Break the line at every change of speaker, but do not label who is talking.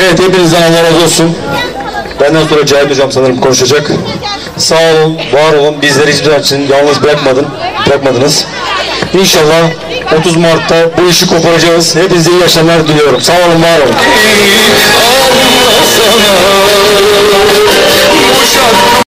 Evet hepinizden Allah razı olsun. Benden sonra Cahit Hocam sanırım konuşacak. Sağ olun, var olun. Bizleri hiçbir zaman için yalnız bırakmadın, bırakmadınız. İnşallah 30 Mart'ta bu işi koparacağız. Hepinize iyi yaşamlar diliyorum. Sağ olun, var olun.